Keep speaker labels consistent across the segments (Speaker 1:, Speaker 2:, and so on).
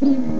Speaker 1: which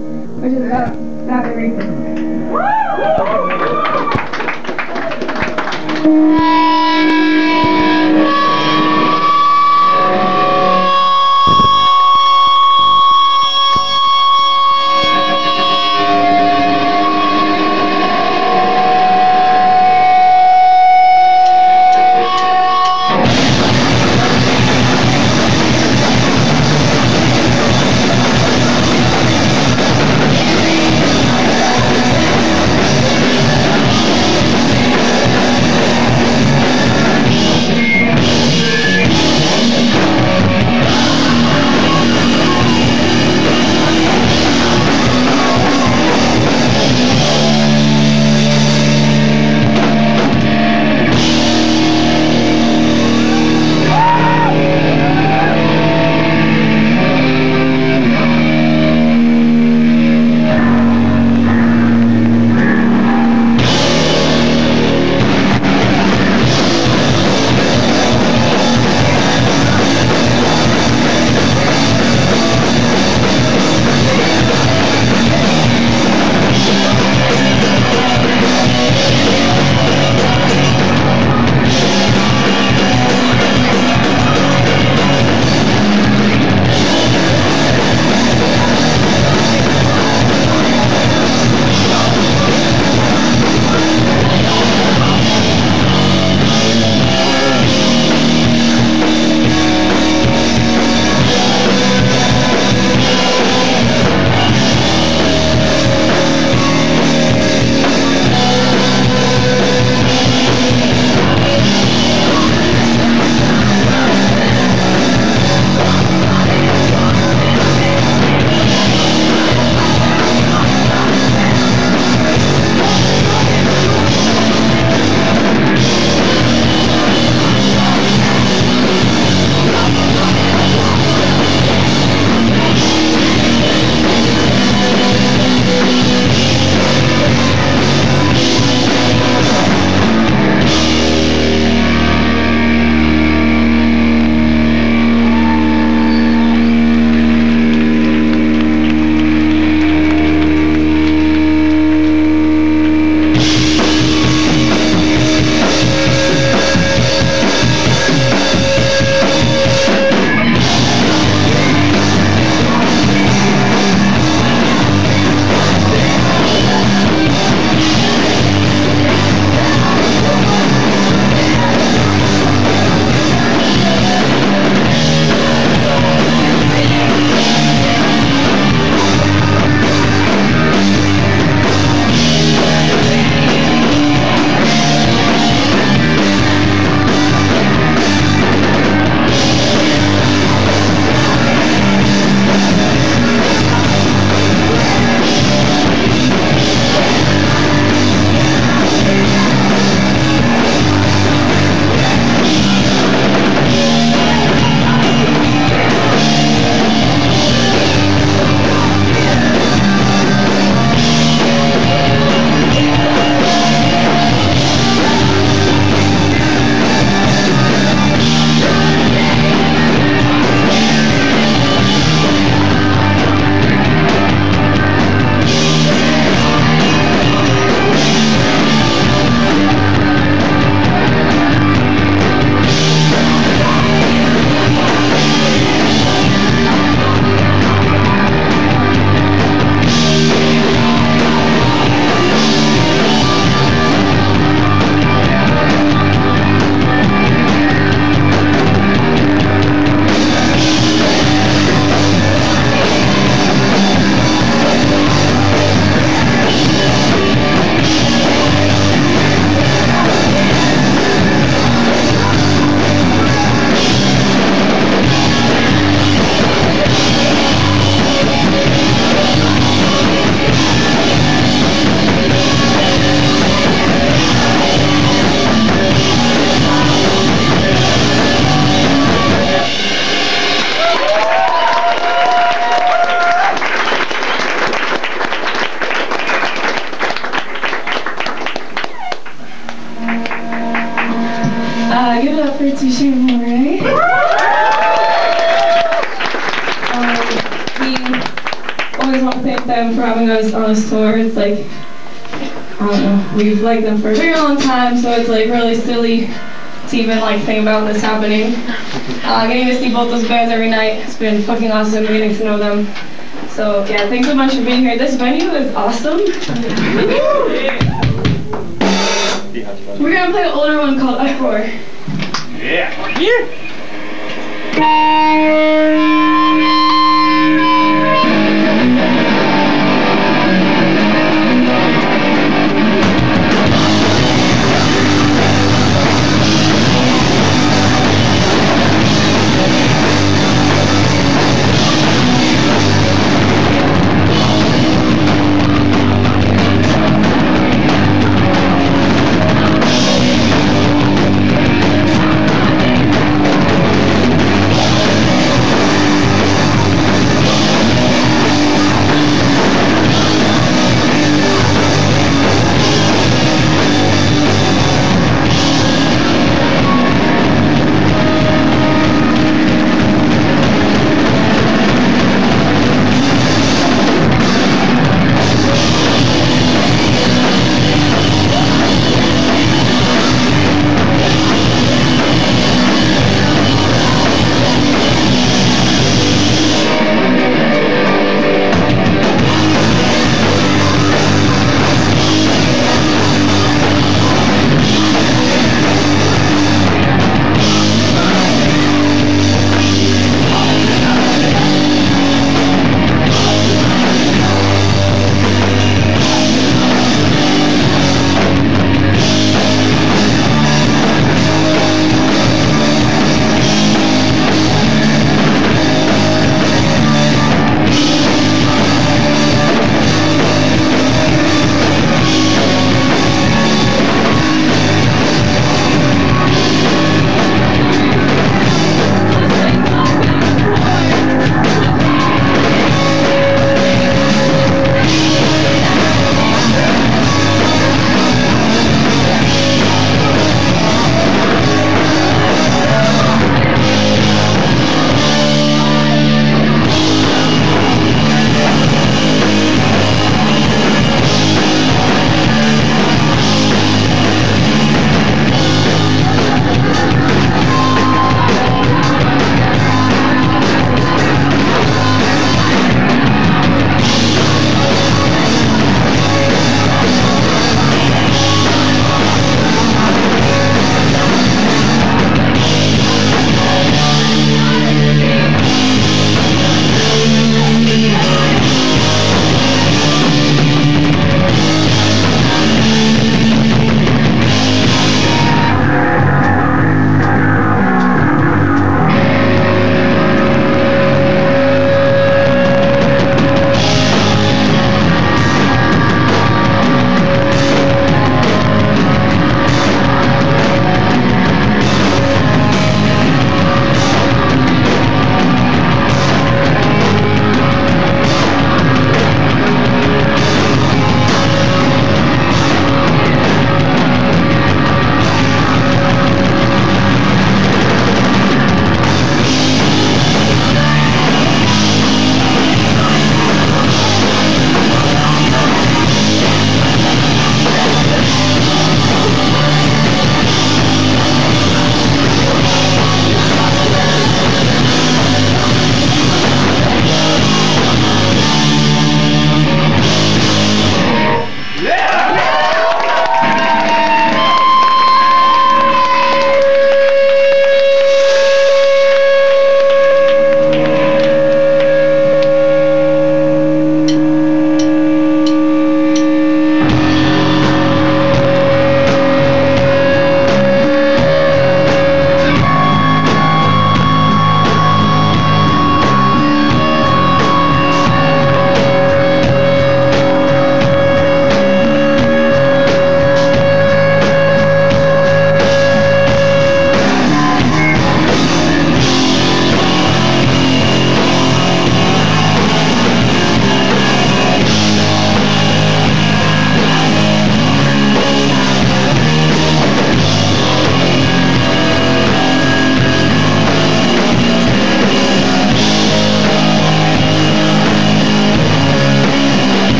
Speaker 1: we've liked them for a very long time, so it's like really silly to even like think about this happening. Uh, getting to see both those bands every night, it's been fucking awesome getting to know them. So yeah, thanks so much for being here. This venue is awesome. We're gonna play an older one called Uproar. Yeah. Yeah.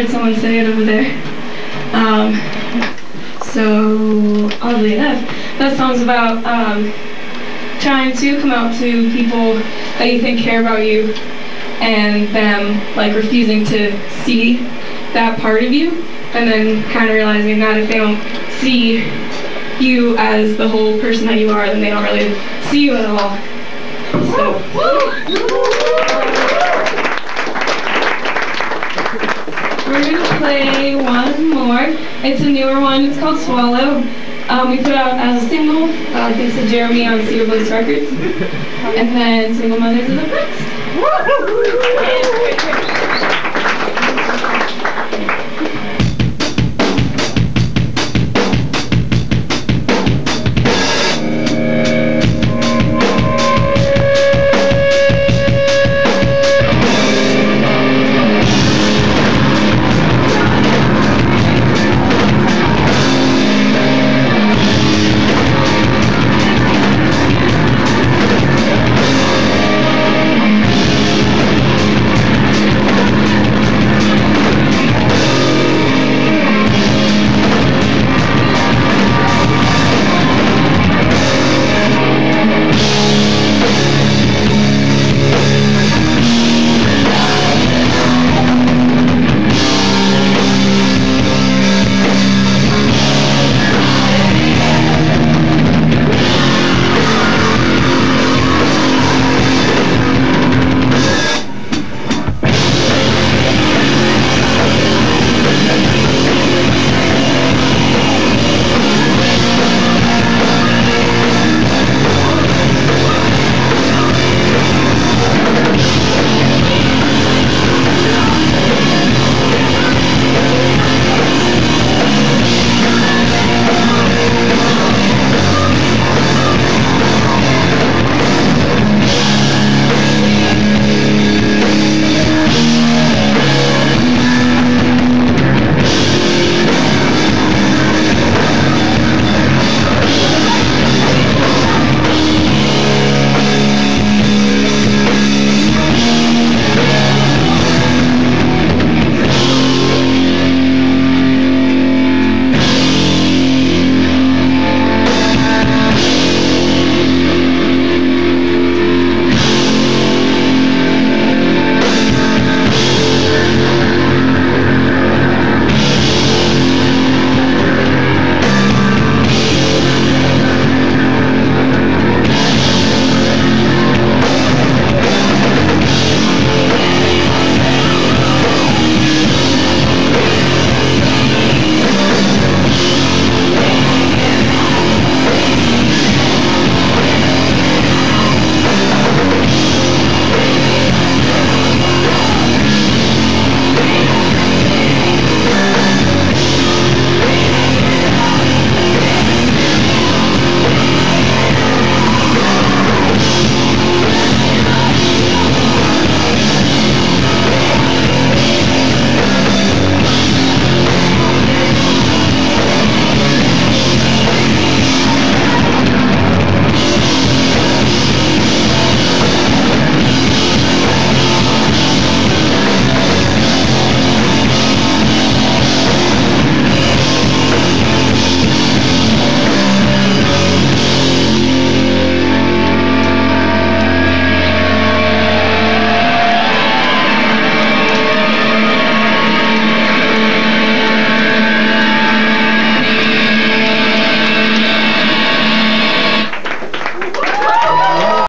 Speaker 1: heard someone say it over there. Um, so, oddly enough, that song's about um, trying to come out to people that you think care about you and them like refusing to see that part of you and then kind of realizing that if they don't see you as the whole person that you are, then they don't really see you at all. So. A newer one. It's called swallow. Um, we put out as a single uh, thanks to jeremy on cedar bliss records. And then single mothers of the next